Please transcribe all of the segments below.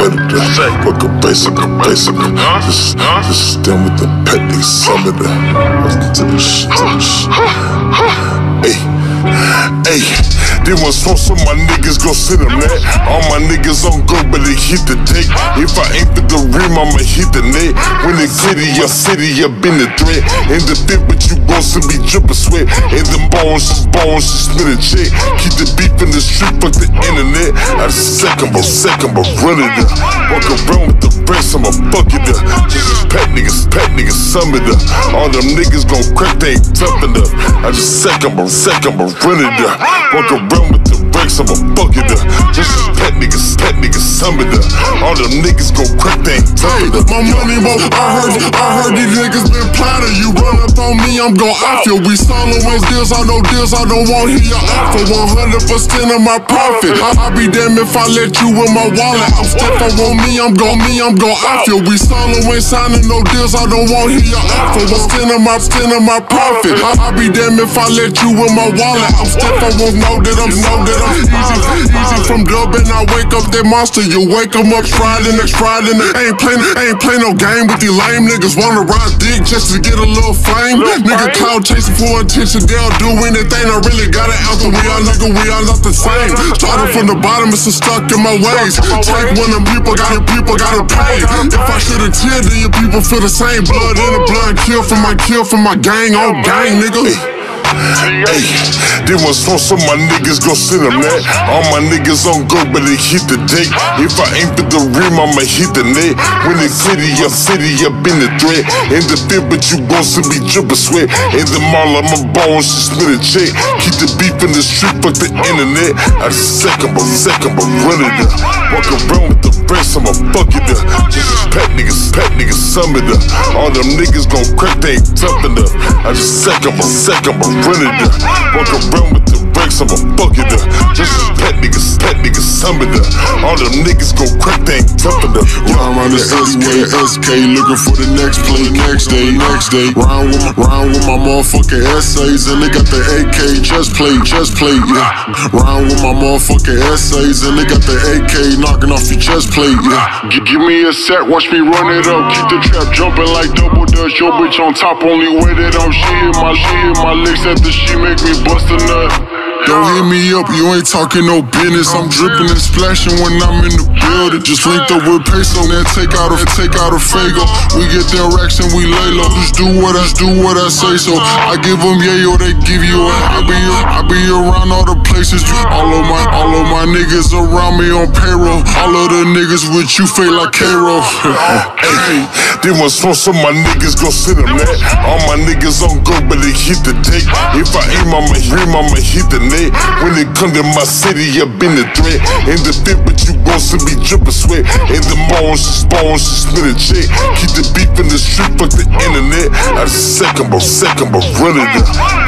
just say I just better than Fuck a basic, a basic. Just, just stand with the pet niggas, some of the. To the shit, to the shit. Hey, hey. They want smoke, so my niggas gon' send them that. All my niggas on go, but they hit the deck. If I ain't for the rim, I'ma hit the net. When it's city, your city, I been the threat. In the fit, but you gon' see me drippin' sweat. And them bones, just bones, just spin a check. Keep the beef in the street, fuck the internet. I just second, but second, but run it up. Walk around with the rest, I'ma fuck it up. Just pet niggas, pet niggas, sum it up. All them niggas gon' crack, they ain't tough enough. I just second, but second, but run it up. Walk around with the brakes, I'ma fuck it up. Just pet niggas, pet niggas, sum it up. All them niggas go crack, ain't enough. My money won't, I heard, I heard these niggas been plotting. You run up on me, I'm gon' off you. We solo ways deals, I know deals, I don't want hear your offer. 100% of my profit. I, I be damned if I let you in my wallet. I'm step on me, I'm gon' me, I'm gon' off you. We solo ain't signing no deals, I don't want hear your offer. 100 of my, 10 of my profit. I, I be damned if I let you in my wallet. I'm step won't know that I'm, know that I'm easy, easy from Dublin. I wake up that monster, you wake 'em up Friday, next Friday. Ain't playing, ain't playing no game with these lame niggas. Wanna ride dick just to get a little fame. Nigga cloud chasing for attention, they'll do anything. I really got an answer. We all nigga, we all not the same. Started from the bottom, it's stuck in my ways. Take one of people, gotta people gotta pay. If I should have cheered, then your people feel the same. Blood in the blood, kill for my kill for my gang, oh, all gang, nigga. Hey, they want smoke, so my niggas gon' send them that. All my niggas on go, but they hit the deck. If I ain't for the rim, I'ma hit the net. When it's city, your city, I been the threat. In the fit, but you gon' see me drippin' sweat. In the mall, I'm a bones, just split a check. Keep the beef in the street, fuck the internet. I just second, but second, but run it up. Walk around with the rest, I'ma fuck it up. Just pet niggas, pet niggas, sum it up. All them niggas gon' crack, they ain't tough enough. I just second, but second, but run it up. Walk around with the brakes, I'ma fuck it up. Just pet niggas, pet niggas, sum it up. All them niggas go crack, they ain't tough enough. Rhyme around the SK, SK, looking for the next play, next day, next day. Round with my, round with my motherfucking essays, and they got the AK, just play, just play, yeah. Round with my motherfucking essays, and they got the AK knocking off your chest plate, yeah. G- give me a set, watch me run it up, keep the trap jumping like double dutch. Your bitch on top, only way that I'm she hit my, she hit my licks the she make me bust a nut. Don't hit me up, you ain't talking no business. I'm dripping and splashing when I'm in the building. Just linked up with peso, then take out a take out a fago. We get them racks and we lay low. Just do what I do what I say so. I give them yayo, they give you a. I be I be around all the places. All of my all of my niggas around me on payroll. All of the niggas with you feel like Cairo. Hey, they want smoke, so my niggas gon' send them that. All my niggas on go, but they hit the deck. If I aim, I'ma rim, I'ma hit the When it come to my city, I been the threat. In the fit, but you gon' see me drippin' sweat. In the just bones, just split a check. Keep the beef in the street, fuck the internet. I just second, but second, but run it.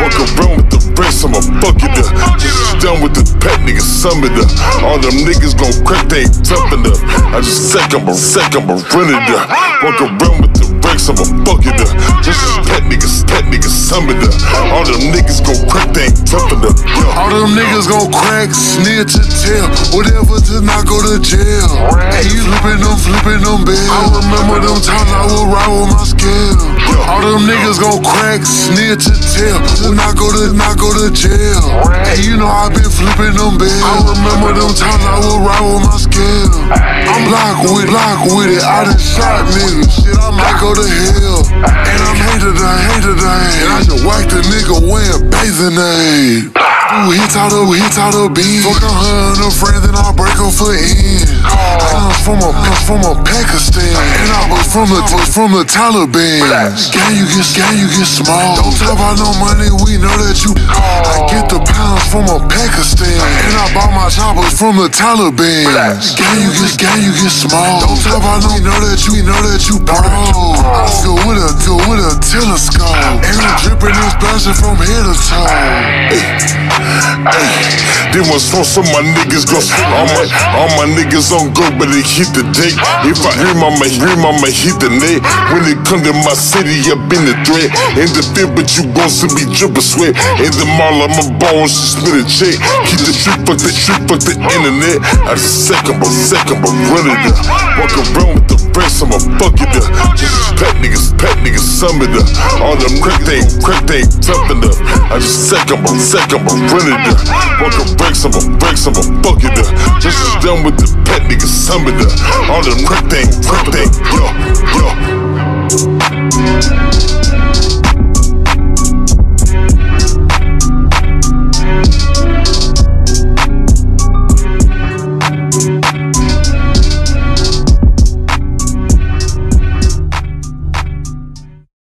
Walk around with the rest, I'ma fuck it up. Just done with the pet niggas, sum it up. All them niggas gon' crack, they ain't tough enough. I just second, but second, but run it. Walk around with the rest, I'ma fuck it up. Just pet niggas, pet niggas, sum it up. All them niggas gon' crack, they ain't tough enough. All them niggas gon' crack, sneer to tell, whatever to not go to jail. Hey, you flipping them, flipping them bills. I remember them times I would ride with my scale. All them niggas gon' crack, sneer to tell, to not go to not go to jail. Hey, you know I been flipping them bills. I remember them times I would ride with my scale. I'm block with, block with it. I done shot niggas. Might go to hell. And I'm hated, I hated, I And I just whacked a nigga wearing bathing eh. Do hits out of hits out of beat. Fuck a hun, a friend, then I break her foot in. I come from a from a Pakistan, and I was from the was from the Taliban. Gang, you get gang, you get small. Don't talk about no money, we know that you. I get the pounds from a Pakistan, and I bought my choppers from the Taliban. Gang, you get gang, you get small. Don't talk about no, we know that you, we know that you bro. I feel with a feel with a telescope, and I'm dripping and splashing from head to toe. Hey, Then once from some my niggas go all my all my niggas on go, but they hit the date. If I hear my mama, hear mama hit the net. When it come to my city, I been the threat. In the field, but you gon' see me drippin' sweat. In the mall, I'm a bones, just spit a check. Keep the street, fuck the street, fuck the internet. I just second, but second, but run it. Walk around with the rest, I'ma fuck pet sum it up. All them crack thing, crack thing, toughen up. I just second, but second, but run it up. Walk a breaks, I'ma breaks, I'ma fuck it up. Just as done with the pet niggas, sum it up. All them crack thing, crack thing, yo, yo.